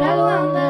pra Luanda.